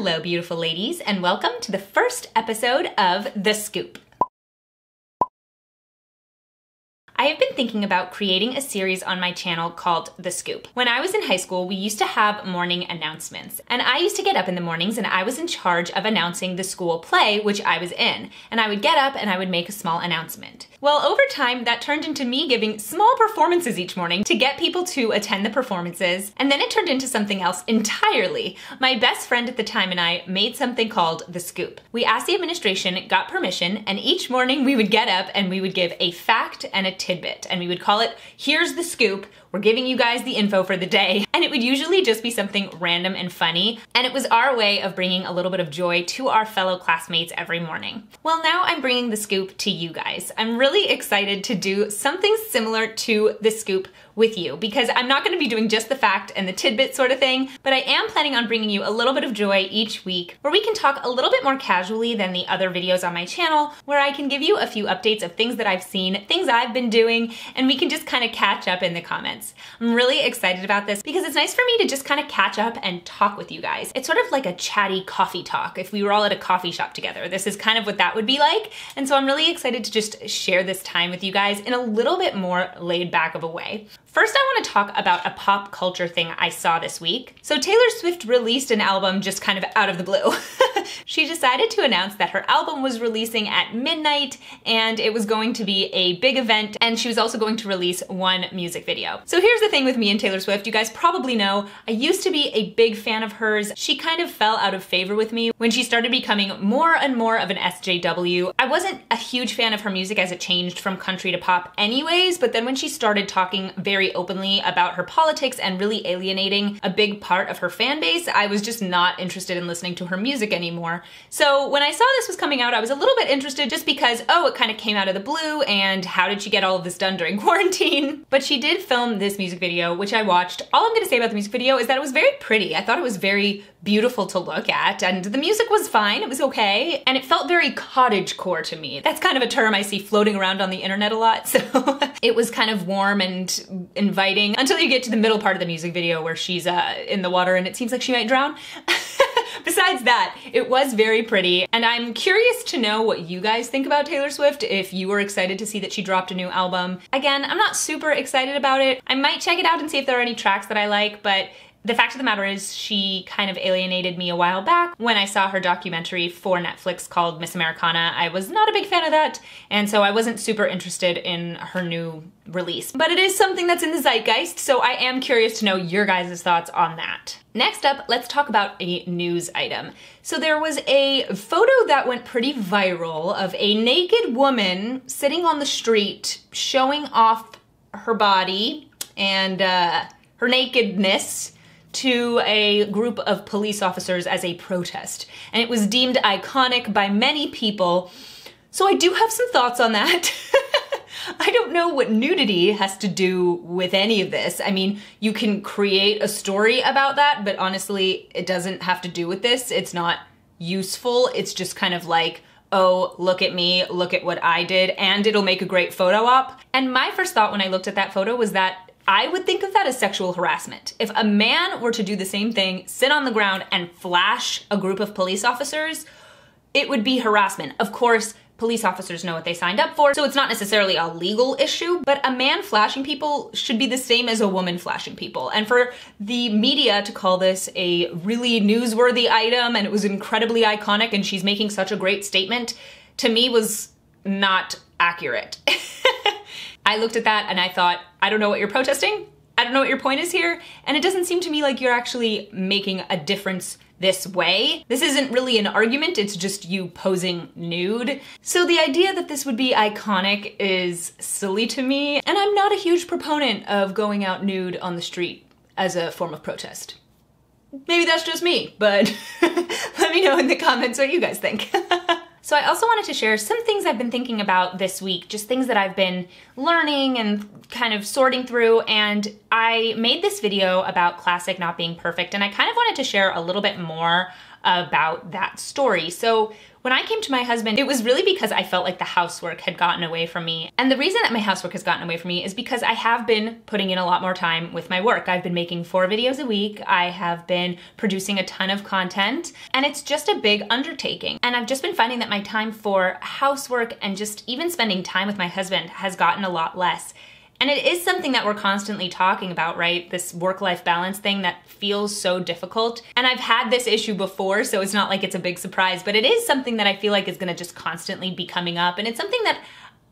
Hello, beautiful ladies, and welcome to the first episode of The Scoop. I have been thinking about creating a series on my channel called The Scoop. When I was in high school, we used to have morning announcements, and I used to get up in the mornings and I was in charge of announcing the school play, which I was in. And I would get up and I would make a small announcement. Well, over time, that turned into me giving small performances each morning to get people to attend the performances, and then it turned into something else entirely. My best friend at the time and I made something called The Scoop. We asked the administration, got permission, and each morning we would get up and we would give a fact and a tidbit, and we would call it Here's the Scoop. We're giving you guys the info for the day. And it would usually just be something random and funny. And it was our way of bringing a little bit of joy to our fellow classmates every morning. Well, now I'm bringing the scoop to you guys. I'm really excited to do something similar to the scoop with you because I'm not gonna be doing just the fact and the tidbit sort of thing, but I am planning on bringing you a little bit of joy each week where we can talk a little bit more casually than the other videos on my channel, where I can give you a few updates of things that I've seen, things I've been doing, and we can just kind of catch up in the comments. I'm really excited about this because it's nice for me to just kind of catch up and talk with you guys. It's sort of like a chatty coffee talk if we were all at a coffee shop together. This is kind of what that would be like. And so I'm really excited to just share this time with you guys in a little bit more laid back of a way. First, I want to talk about a pop culture thing I saw this week. So Taylor Swift released an album just kind of out of the blue. she decided to announce that her album was releasing at midnight and it was going to be a big event and she was also going to release one music video. So here's the thing with me and Taylor Swift. You guys probably know I used to be a big fan of hers. She kind of fell out of favor with me when she started becoming more and more of an SJW. I wasn't a huge fan of her music as it changed from country to pop anyways, but then when she started talking very openly about her politics and really alienating a big part of her fan base, I was just not interested in listening to her music anymore. So when I saw this was coming out, I was a little bit interested just because, oh, it kind of came out of the blue and how did she get all of this done during quarantine? But she did film this music video, which I watched. All I'm gonna say about the music video is that it was very pretty. I thought it was very beautiful to look at and the music was fine, it was okay, and it felt very cottage core to me. That's kind of a term I see floating around on the internet a lot, so it was kind of warm and inviting until you get to the middle part of the music video where she's uh, in the water and it seems like she might drown. Besides that, it was very pretty, and I'm curious to know what you guys think about Taylor Swift, if you were excited to see that she dropped a new album. Again, I'm not super excited about it. I might check it out and see if there are any tracks that I like, but the fact of the matter is she kind of alienated me a while back when I saw her documentary for Netflix called Miss Americana. I was not a big fan of that, and so I wasn't super interested in her new release. But it is something that's in the zeitgeist, so I am curious to know your guys' thoughts on that. Next up, let's talk about a news item. So there was a photo that went pretty viral of a naked woman sitting on the street showing off her body and uh, her nakedness to a group of police officers as a protest. And it was deemed iconic by many people. So I do have some thoughts on that. I don't know what nudity has to do with any of this. I mean, you can create a story about that, but honestly, it doesn't have to do with this. It's not useful. It's just kind of like, oh, look at me, look at what I did, and it'll make a great photo op. And my first thought when I looked at that photo was that I would think of that as sexual harassment. If a man were to do the same thing, sit on the ground and flash a group of police officers, it would be harassment. Of course, police officers know what they signed up for, so it's not necessarily a legal issue, but a man flashing people should be the same as a woman flashing people. And for the media to call this a really newsworthy item and it was incredibly iconic and she's making such a great statement, to me was not accurate. I looked at that and I thought, I don't know what you're protesting. I don't know what your point is here. And it doesn't seem to me like you're actually making a difference this way. This isn't really an argument, it's just you posing nude. So the idea that this would be iconic is silly to me, and I'm not a huge proponent of going out nude on the street as a form of protest. Maybe that's just me, but let me know in the comments what you guys think. So I also wanted to share some things I've been thinking about this week, just things that I've been learning and kind of sorting through. And I made this video about classic not being perfect, and I kind of wanted to share a little bit more about that story. So when I came to my husband, it was really because I felt like the housework had gotten away from me. And the reason that my housework has gotten away from me is because I have been putting in a lot more time with my work. I've been making four videos a week, I have been producing a ton of content, and it's just a big undertaking. And I've just been finding that my time for housework and just even spending time with my husband has gotten a lot less. And it is something that we're constantly talking about, right? This work life balance thing that feels so difficult. And I've had this issue before, so it's not like it's a big surprise, but it is something that I feel like is gonna just constantly be coming up. And it's something that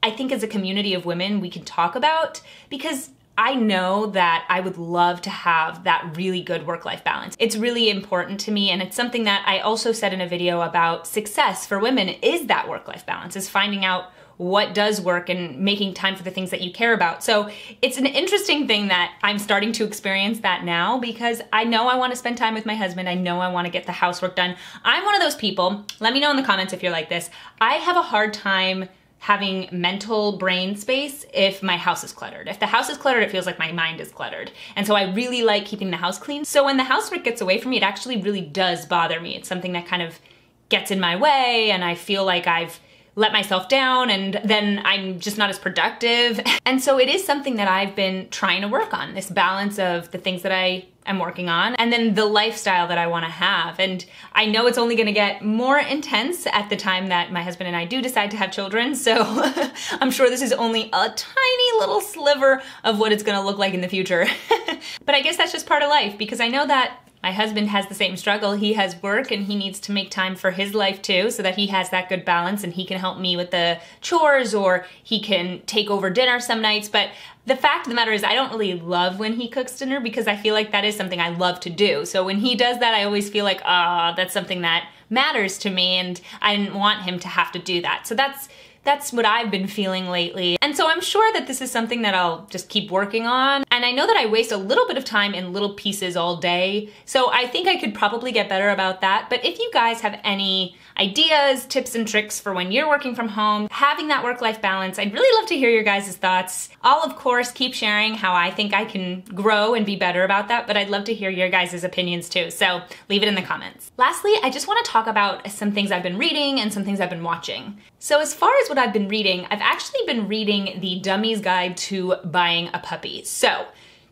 I think as a community of women we can talk about because I know that I would love to have that really good work life balance. It's really important to me, and it's something that I also said in a video about success for women is that work life balance, is finding out what does work and making time for the things that you care about. So it's an interesting thing that I'm starting to experience that now because I know I want to spend time with my husband. I know I want to get the housework done. I'm one of those people, let me know in the comments if you're like this. I have a hard time having mental brain space if my house is cluttered. If the house is cluttered, it feels like my mind is cluttered. And so I really like keeping the house clean. So when the housework gets away from me, it actually really does bother me. It's something that kind of gets in my way and I feel like I've let myself down and then I'm just not as productive. And so it is something that I've been trying to work on, this balance of the things that I am working on and then the lifestyle that I want to have. And I know it's only going to get more intense at the time that my husband and I do decide to have children. So I'm sure this is only a tiny little sliver of what it's going to look like in the future. but I guess that's just part of life because I know that my husband has the same struggle. He has work and he needs to make time for his life too so that he has that good balance and he can help me with the chores or he can take over dinner some nights. But the fact of the matter is I don't really love when he cooks dinner because I feel like that is something I love to do. So when he does that, I always feel like, ah, oh, that's something that matters to me and I didn't want him to have to do that. So that's that's what I've been feeling lately. And so I'm sure that this is something that I'll just keep working on. And I know that I waste a little bit of time in little pieces all day. So I think I could probably get better about that. But if you guys have any ideas, tips and tricks for when you're working from home, having that work-life balance, I'd really love to hear your guys' thoughts. I'll of course keep sharing how I think I can grow and be better about that, but I'd love to hear your guys' opinions too. So leave it in the comments. Lastly, I just wanna talk about some things I've been reading and some things I've been watching. So as far as what I've been reading, I've actually been reading the Dummy's Guide to Buying a Puppy. So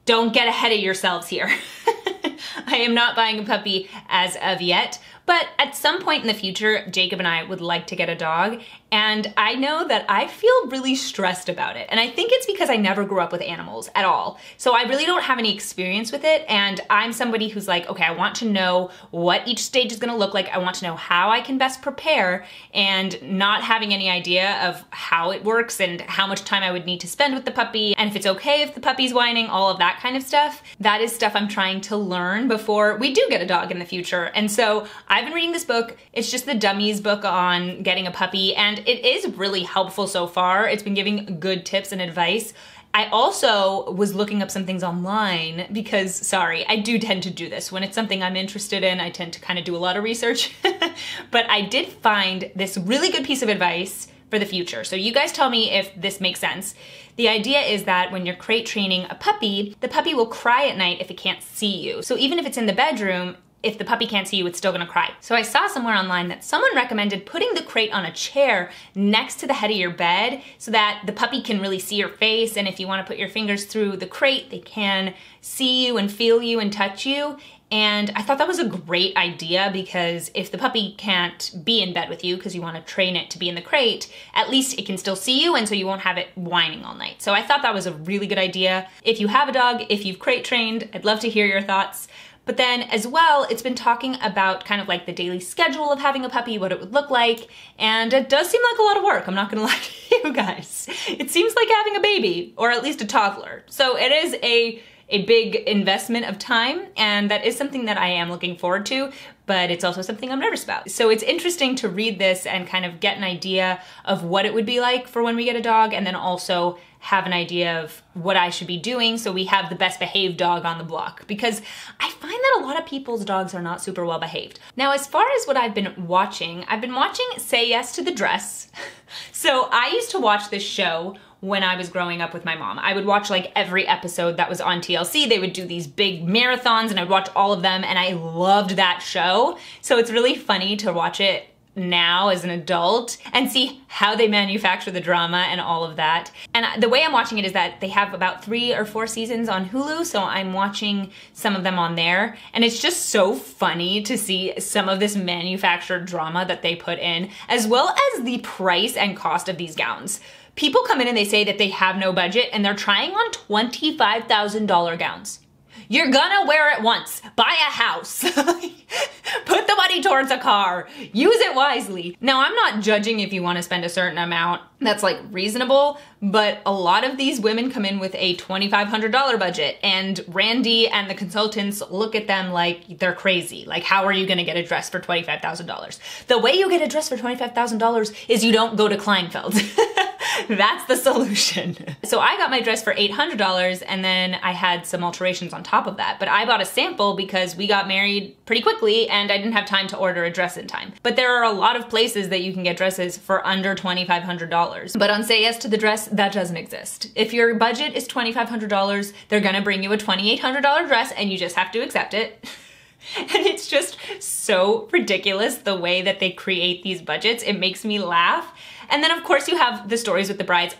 don't get ahead of yourselves here. I am not buying a puppy as of yet, but at some point in the future, Jacob and I would like to get a dog, and I know that I feel really stressed about it. And I think it's because I never grew up with animals at all. So I really don't have any experience with it, and I'm somebody who's like, okay, I want to know what each stage is gonna look like. I want to know how I can best prepare, and not having any idea of how it works and how much time I would need to spend with the puppy, and if it's okay if the puppy's whining, all of that kind of stuff. That is stuff I'm trying to learn before we do get a dog in the future. And so I've been reading this book. It's just the dummies book on getting a puppy, and it is really helpful so far. It's been giving good tips and advice. I also was looking up some things online because, sorry, I do tend to do this. When it's something I'm interested in, I tend to kind of do a lot of research. but I did find this really good piece of advice for the future. So you guys tell me if this makes sense. The idea is that when you're crate training a puppy, the puppy will cry at night if it can't see you. So even if it's in the bedroom, if the puppy can't see you, it's still gonna cry. So I saw somewhere online that someone recommended putting the crate on a chair next to the head of your bed so that the puppy can really see your face. And if you wanna put your fingers through the crate, they can see you and feel you and touch you. And I thought that was a great idea because if the puppy can't be in bed with you because you want to train it to be in the crate, at least it can still see you and so you won't have it whining all night. So I thought that was a really good idea. If you have a dog, if you've crate trained, I'd love to hear your thoughts. But then as well, it's been talking about kind of like the daily schedule of having a puppy, what it would look like, and it does seem like a lot of work, I'm not gonna lie to you guys. It seems like having a baby, or at least a toddler. So it is a a big investment of time, and that is something that I am looking forward to, but it's also something I'm nervous about. So it's interesting to read this and kind of get an idea of what it would be like for when we get a dog, and then also have an idea of what I should be doing so we have the best behaved dog on the block because I find that a lot of people's dogs are not super well behaved. Now, as far as what I've been watching, I've been watching Say Yes to the Dress. so I used to watch this show when I was growing up with my mom. I would watch like every episode that was on TLC. They would do these big marathons and I'd watch all of them and I loved that show. So it's really funny to watch it now as an adult and see how they manufacture the drama and all of that. And the way I'm watching it is that they have about three or four seasons on Hulu, so I'm watching some of them on there. And it's just so funny to see some of this manufactured drama that they put in, as well as the price and cost of these gowns. People come in and they say that they have no budget and they're trying on $25,000 gowns. You're gonna wear it once. Buy a house. Put the money towards a car. Use it wisely. Now, I'm not judging if you want to spend a certain amount that's like reasonable, but a lot of these women come in with a $2,500 budget, and Randy and the consultants look at them like they're crazy. Like, how are you gonna get a dress for $25,000? The way you get a dress for $25,000 is you don't go to Kleinfeld. That's the solution. So I got my dress for $800 and then I had some alterations on top of that. But I bought a sample because we got married pretty quickly and I didn't have time to order a dress in time. But there are a lot of places that you can get dresses for under $2,500. But on Say Yes to the Dress, that doesn't exist. If your budget is $2,500, they're gonna bring you a $2,800 dress and you just have to accept it. And it's just so ridiculous the way that they create these budgets. It makes me laugh. And then, of course, you have the stories with the brides.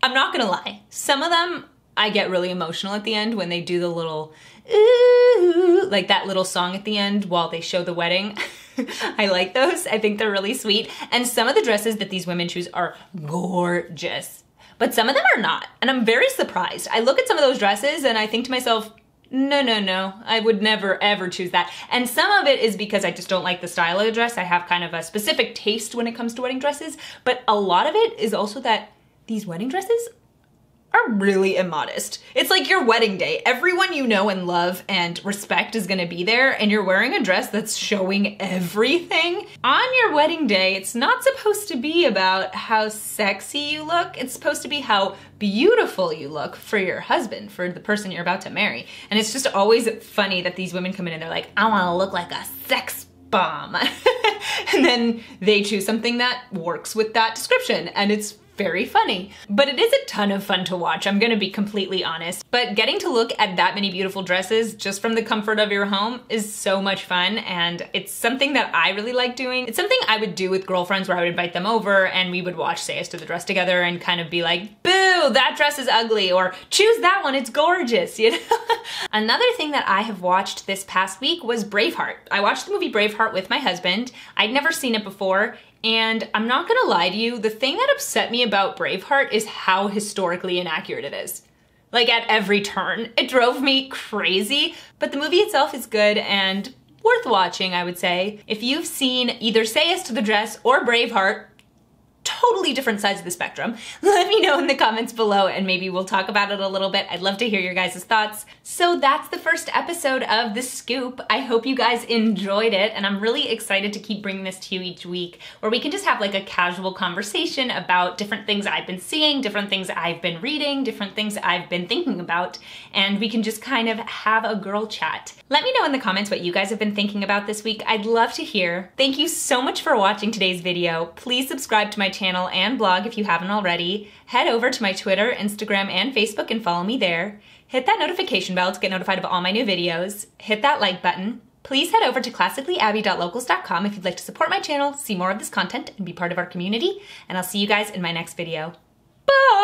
I'm not gonna lie, some of them I get really emotional at the end when they do the little ooh, like that little song at the end while they show the wedding. I like those. I think they're really sweet. And some of the dresses that these women choose are gorgeous. But some of them are not. And I'm very surprised. I look at some of those dresses and I think to myself, no, no, no. I would never ever choose that. And some of it is because I just don't like the style of the dress. I have kind of a specific taste when it comes to wedding dresses. But a lot of it is also that these wedding dresses are really immodest. It's like your wedding day. Everyone you know and love and respect is gonna be there, and you're wearing a dress that's showing everything. On your wedding day, it's not supposed to be about how sexy you look, it's supposed to be how beautiful you look for your husband, for the person you're about to marry. And it's just always funny that these women come in and they're like, I wanna look like a sex bomb. and then they choose something that works with that description, and it's very funny. But it is a ton of fun to watch, I'm gonna be completely honest. But getting to look at that many beautiful dresses just from the comfort of your home is so much fun and it's something that I really like doing. It's something I would do with girlfriends where I would invite them over and we would watch Say Yes to the Dress together and kind of be like, boo, that dress is ugly or choose that one, it's gorgeous, you know? Another thing that I have watched this past week was Braveheart. I watched the movie Braveheart with my husband. I'd never seen it before and I'm not gonna lie to you, the thing that upset me about Braveheart is how historically inaccurate it is. Like at every turn. It drove me crazy, but the movie itself is good and worth watching, I would say. If you've seen either Say Yes to the Dress or Braveheart, totally different sides of the spectrum. Let me know in the comments below and maybe we'll talk about it a little bit. I'd love to hear your guys' thoughts. So that's the first episode of The Scoop. I hope you guys enjoyed it and I'm really excited to keep bringing this to you each week where we can just have like a casual conversation about different things I've been seeing, different things I've been reading, different things I've been thinking about, and we can just kind of have a girl chat. Let me know in the comments what you guys have been thinking about this week. I'd love to hear. Thank you so much for watching today's video. Please subscribe to my channel and blog if you haven't already. Head over to my Twitter, Instagram, and Facebook and follow me there. Hit that notification bell to get notified of all my new videos. Hit that like button. Please head over to classicallyabby.locals.com if you'd like to support my channel, see more of this content, and be part of our community. And I'll see you guys in my next video. Bye!